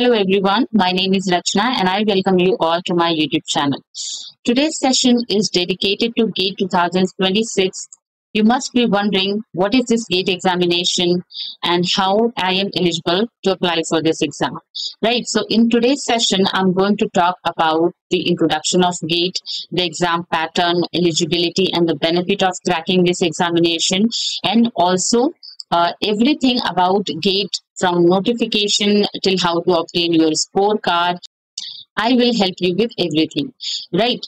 Hello everyone, my name is Rachna and I welcome you all to my YouTube channel. Today's session is dedicated to GATE 2026. You must be wondering what is this GATE examination and how I am eligible to apply for this exam. Right, so in today's session, I'm going to talk about the introduction of GATE, the exam pattern, eligibility and the benefit of cracking this examination and also uh, everything about GATE from notification till how to obtain your scorecard. I will help you with everything, right?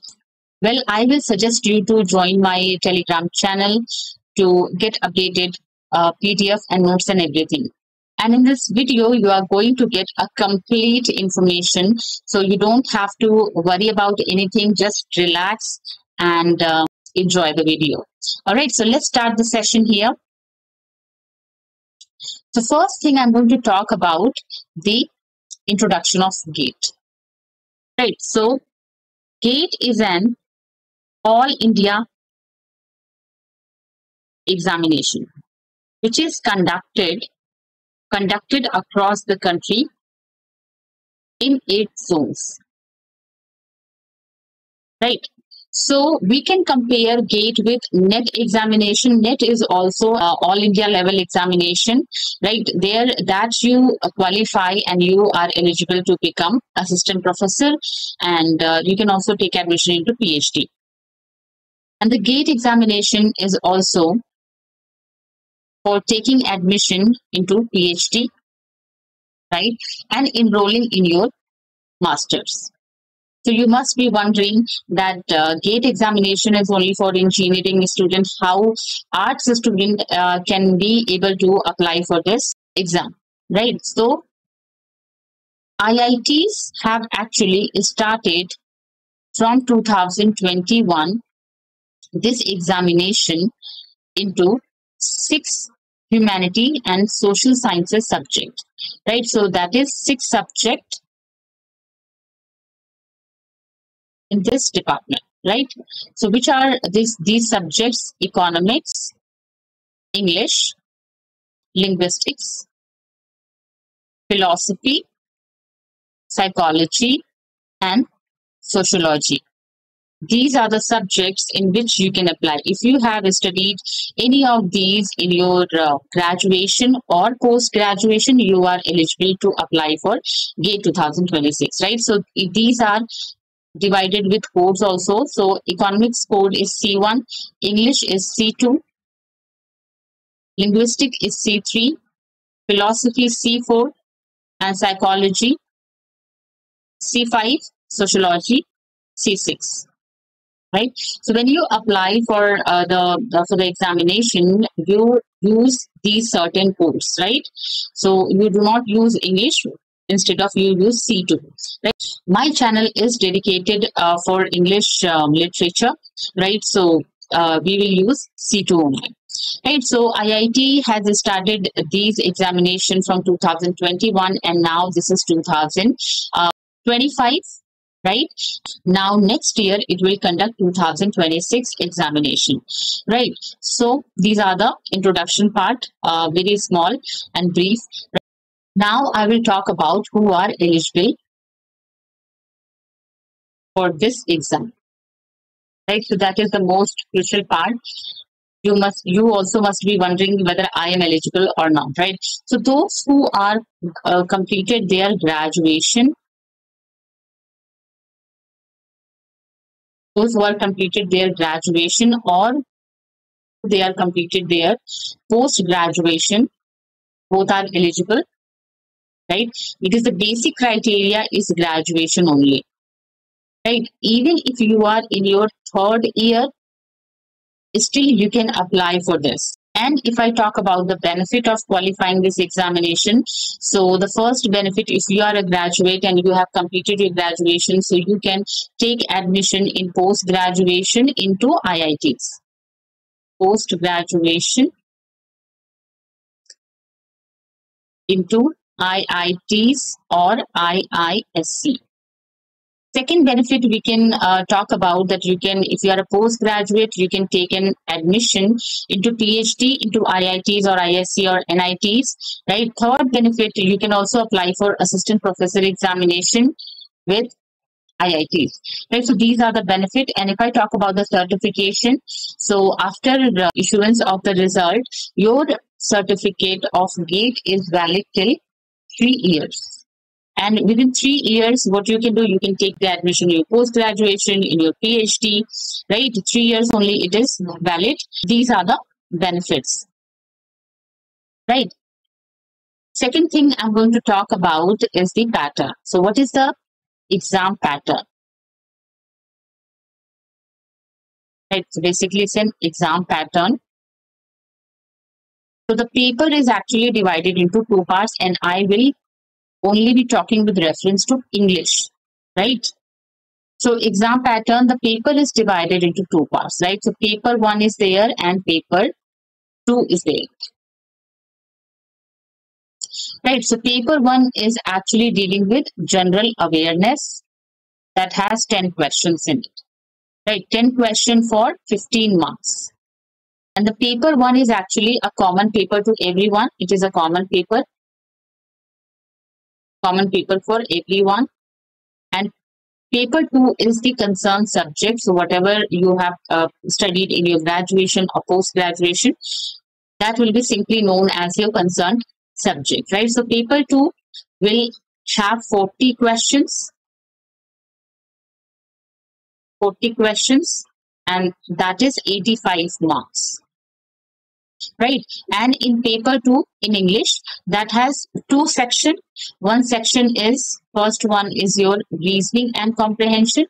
Well, I will suggest you to join my Telegram channel to get updated uh, PDF and notes and everything. And in this video, you are going to get a complete information. So you don't have to worry about anything. Just relax and uh, enjoy the video. All right, so let's start the session here. The first thing I'm going to talk about the introduction of GATE. Right, so GATE is an all India examination which is conducted conducted across the country in eight zones. Right, so we can compare GATE with NET examination. NET is also uh, all India level examination, right? There that you qualify and you are eligible to become assistant professor and uh, you can also take admission into PhD. And the GATE examination is also for taking admission into PhD, right? And enrolling in your master's. So you must be wondering that uh, GATE examination is only for engineering students. How arts student uh, can be able to apply for this exam, right? So IITs have actually started from 2021 this examination into six humanity and social sciences subject, right? So that is six subject in this department, right? So which are these, these subjects? Economics, English, linguistics, philosophy, psychology, and sociology. These are the subjects in which you can apply. If you have studied any of these in your uh, graduation or post-graduation, you are eligible to apply for GATE 2026, right? So these are divided with codes also. So economics code is C1, English is C2, linguistic is C3, philosophy C4, and psychology C5, sociology C6. Right. So when you apply for uh, the, for the examination, you use these certain codes, right? So you do not use English instead of you use C2. Right? My channel is dedicated uh, for English um, literature, right? So uh, we will use C2 only. Right, so IIT has started these examination from 2021 and now this is 2025 right now next year it will conduct 2026 examination right so these are the introduction part uh, very small and brief now I will talk about who are eligible for this exam. Right, so that is the most crucial part. You must, you also must be wondering whether I am eligible or not, right? So those who are uh, completed their graduation, those who are completed their graduation or they are completed their post graduation, both are eligible right? Because the basic criteria is graduation only, right? Even if you are in your third year, still you can apply for this. And if I talk about the benefit of qualifying this examination, so the first benefit, if you are a graduate and you have completed your graduation, so you can take admission in post-graduation into IITs. Post-graduation into IITs or IISc. Second benefit we can uh, talk about that you can, if you are a postgraduate, you can take an admission into PhD, into IITs or ISC or NITs, right? Third benefit, you can also apply for assistant professor examination with IITs, right? So these are the benefit. And if I talk about the certification, so after issuance of the result, your certificate of GATE is valid till three years and within three years, what you can do, you can take the admission in your post-graduation, in your PhD, right? Three years only it is valid. These are the benefits, right? Second thing I'm going to talk about is the pattern. So what is the exam pattern? So basically it's an exam pattern. So the paper is actually divided into two parts and I will only be talking with reference to English, right? So exam pattern, the paper is divided into two parts, right? So paper one is there and paper two is there. Right, so paper one is actually dealing with general awareness that has 10 questions in it. Right, 10 question for 15 marks. And the paper one is actually a common paper to everyone. It is a common paper common paper for everyone. And paper two is the concerned subject. So whatever you have uh, studied in your graduation or post-graduation, that will be simply known as your concerned subject, right? So paper two will have 40 questions. 40 questions and that is 85 marks. Right? And in paper 2 in english that has two section. One section is first one is your reasoning and comprehension.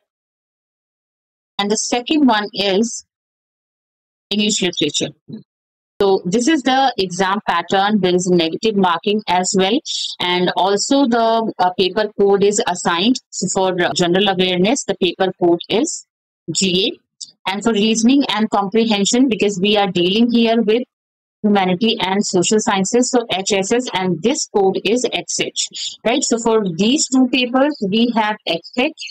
And the second one is english literature. So this is the exam pattern. There is negative marking as well. And also the uh, paper code is assigned. So for general awareness the paper code is ga and for reasoning and comprehension because we are dealing here with humanity and social sciences so hss and this code is xh right so for these two papers we have xh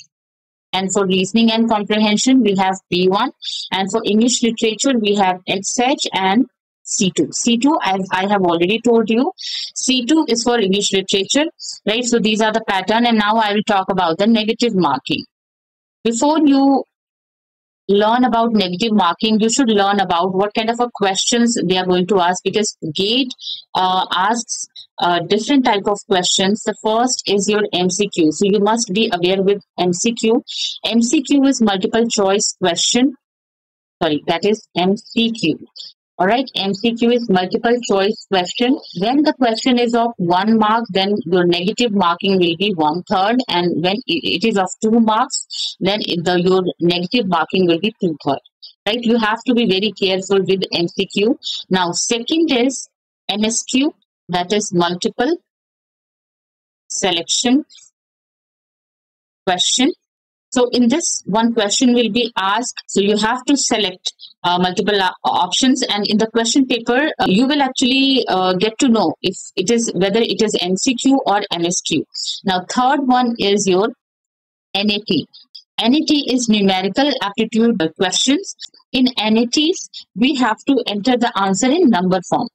and for reasoning and comprehension we have b1 and for english literature we have xh and C2. C2, as I have already told you, C2 is for English literature, right? So these are the pattern and now I will talk about the negative marking. Before you learn about negative marking, you should learn about what kind of a questions they are going to ask because GATE uh, asks uh, different type of questions. The first is your MCQ. So you must be aware with MCQ. MCQ is multiple choice question. Sorry, that is MCQ. All right, MCQ is multiple choice question. When the question is of one mark, then your negative marking will be one third. And when it is of two marks, then the your negative marking will be two third. Right, you have to be very careful with MCQ. Now, second is MSQ, that is multiple selection question. So in this, one question will be asked. So you have to select uh, multiple uh, options and in the question paper, uh, you will actually uh, get to know if it is whether it is MCQ or MSQ. Now, third one is your NAT. NAT is numerical aptitude questions. In NATs, we have to enter the answer in number form.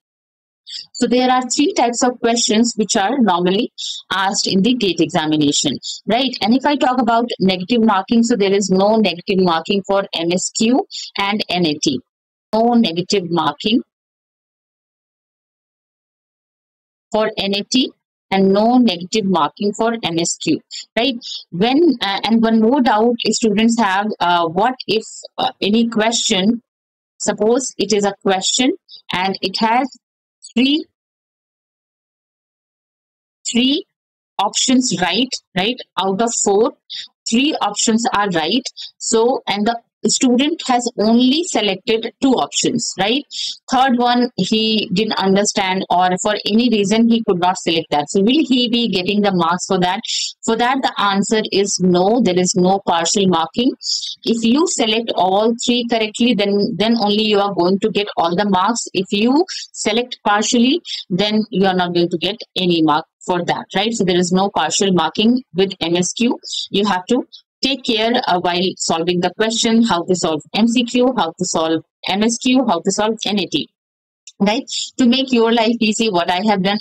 So there are three types of questions which are normally asked in the GATE examination, right? And if I talk about negative marking, so there is no negative marking for MSQ and NAT. No negative marking for NAT and no negative marking for MSQ, right? When uh, and one more doubt students have, uh, what if uh, any question, suppose it is a question and it has three three options right right? Out of four three options are right. So and the student has only selected two options right? Third one he didn't understand or for any reason he could not select that. So will he be getting the marks for that? For that the answer is no. There is no partial marking. If you select all three correctly then then only you are going to get all the marks. If you select partially then you are not going to get any mark for that right? So there is no partial marking with msq you have to take care uh, while solving the question, how to solve MCQ, how to solve MSQ, how to solve NAT right? To make your life easy what i have done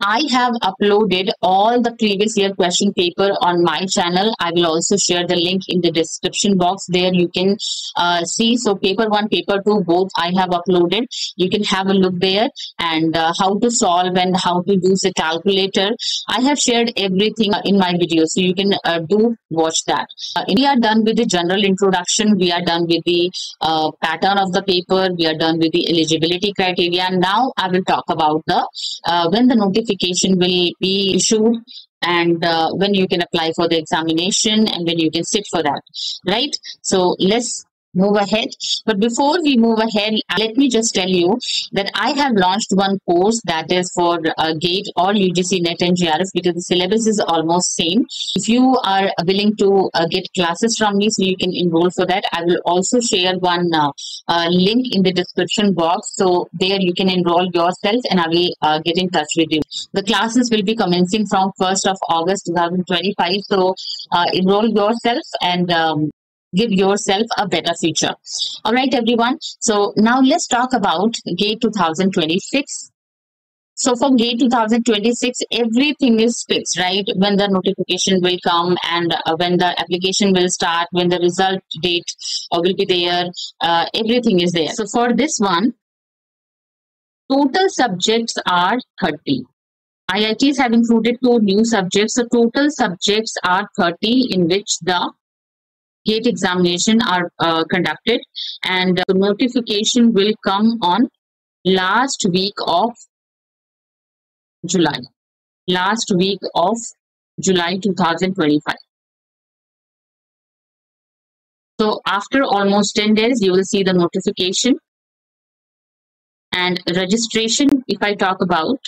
i have uploaded all the previous year question paper on my channel. I will also share the link in the description box. There you can uh, see. So paper one paper two both i have uploaded. You can have a look there. And uh, how to solve and how to use a calculator. I have shared everything in my video. So you can uh, do watch that. Uh, we are done with the general introduction. We are done with the uh, pattern of the paper. We are done with the eligibility criteria and now I will talk about the uh, when the notification will be issued and uh, when you can apply for the examination and when you can sit for that right? So let's move ahead. But before we move ahead, let me just tell you that I have launched one course that is for uh, GATE or UGC NET and JRF because the syllabus is almost same. If you are willing to uh, get classes from me, so you can enroll for that. I will also share one uh, uh link in the description box. So there you can enroll yourself and I will uh, get in touch with you. The classes will be commencing from 1st of August 2025. So uh, enroll yourself and um, give yourself a better future. All right, everyone. So now let's talk about GATE 2026. So for GATE 2026, everything is fixed, right? When the notification will come and uh, when the application will start, when the result date uh, will be there, uh, everything is there. So for this one, total subjects are 30. IITs have included two new subjects. So total subjects are 30 in which the gate examination are uh, conducted and the notification will come on last week of July. Last week of July 2025. So after almost 10 days, you will see the notification and registration, if I talk about,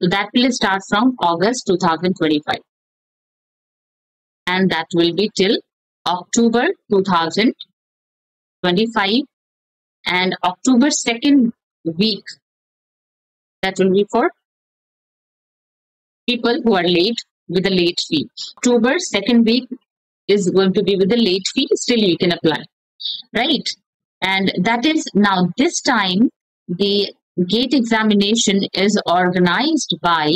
that will start from August 2025 and that will be till October 2025 and October 2nd week that will be for people who are late with a late fee. October 2nd week is going to be with a late fee, still you can apply, right? And that is now this time the gate examination is organized by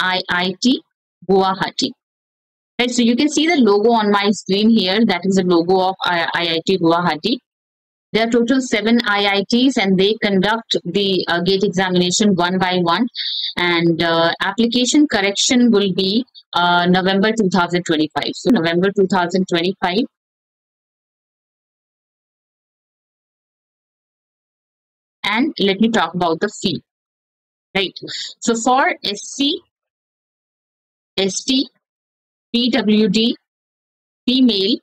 IIT Guwahati. Right, so you can see the logo on my screen here. That is the logo of IIT Guwahati. There are total seven IITs and they conduct the uh, gate examination one by one. And uh, application correction will be uh, November 2025. So November 2025. And let me talk about the fee. Right. So for SC, ST, PWD female,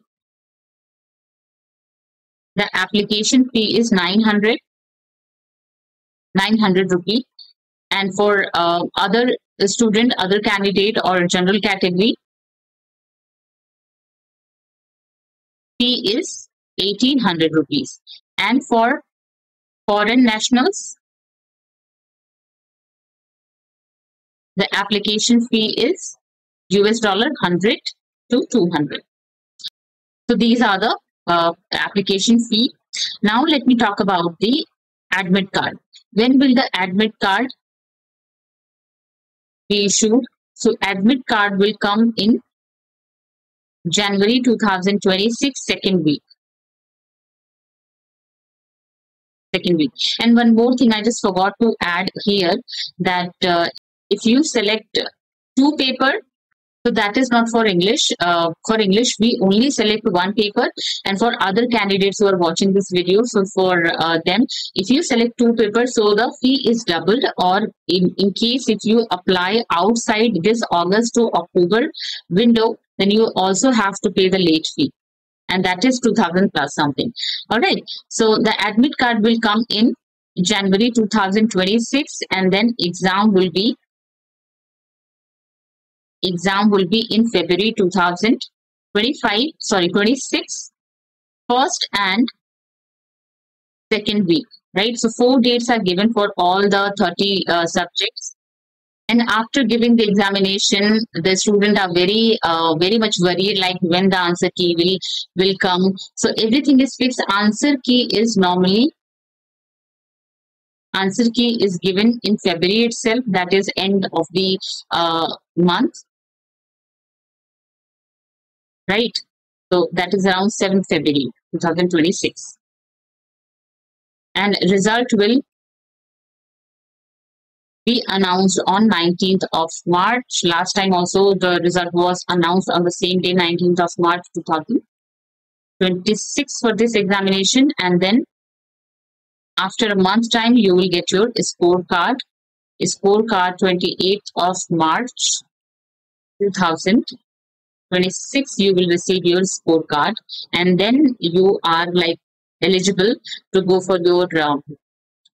the application fee is 900, 900 rupee. And for uh, other student, other candidate or general category, fee is 1800 rupees. And for foreign nationals, the application fee is US dollar 100 to 200. So these are the uh, application fee. Now let me talk about the admit card. When will the admit card be issued? So admit card will come in January 2026 second week. Second week. And one more thing I just forgot to add here that uh, if you select two paper so that is not for English. Uh, for English, we only select one paper. And for other candidates who are watching this video, so for uh, them, if you select two papers, so the fee is doubled. Or in, in case if you apply outside this August to October window, then you also have to pay the late fee. And that is 2000 plus something. All right. So the admit card will come in January 2026 and then exam will be exam will be in February 2025, sorry, 26, first and second week, right? So four dates are given for all the 30 uh, subjects. And after giving the examination the student are very uh, very much worried like when the answer key will will come. So everything is fixed. Answer key is normally answer key is given in february itself that is end of the uh, month right so that is around 7th february 2026 and result will be announced on 19th of March. Last time also the result was announced on the same day, 19th of March 2026 for this examination. And then after a month time, you will get your scorecard. Scorecard 28th of March 2026, you will receive your scorecard. And then you are like eligible to go for your uh,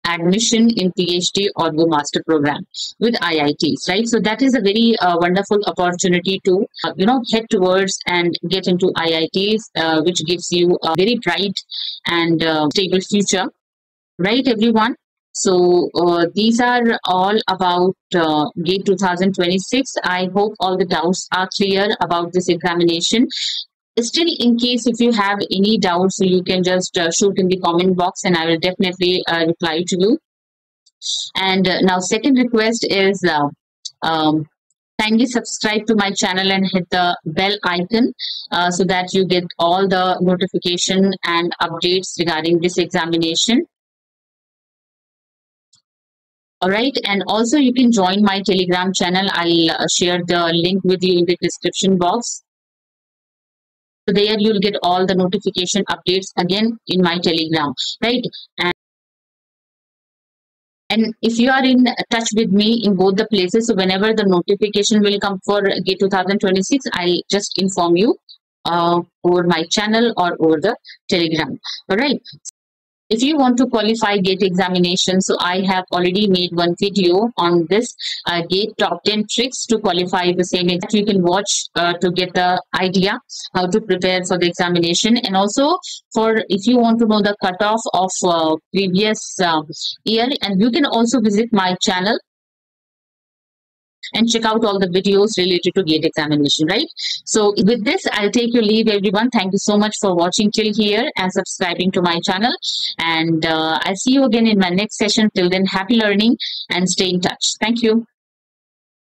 admission in PhD or the master program with IITs, right? So that is a very uh, wonderful opportunity to, uh, you know, head towards and get into IITs, uh, which gives you a very bright and uh, stable future, right, everyone? So uh, these are all about uh, GATE 2026. I hope all the doubts are clear about this examination. Still in case if you have any doubts you can just uh, shoot in the comment box and i will definitely uh, reply to you. And uh, now second request is uh, um, kindly subscribe to my channel and hit the bell icon uh, so that you get all the notification and updates regarding this examination all right. And also you can join my telegram channel. I'll uh, share the link with you in the description box. So there you'll get all the notification updates again in my telegram, right? And and if you are in touch with me in both the places, so whenever the notification will come for GATE 2026, I'll just inform you uh, over my channel or over the telegram. All right if you want to qualify gate examination so i have already made one video on this uh, gate top 10 tricks to qualify the same that you can watch uh, to get the idea how to prepare for the examination. And also for if you want to know the cutoff of uh, previous uh, year and you can also visit my channel and check out all the videos related to gate examination, right? So with this, I'll take your leave, everyone. Thank you so much for watching till here and subscribing to my channel. And uh, I'll see you again in my next session. Till then, happy learning and stay in touch. Thank you.